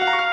Bye.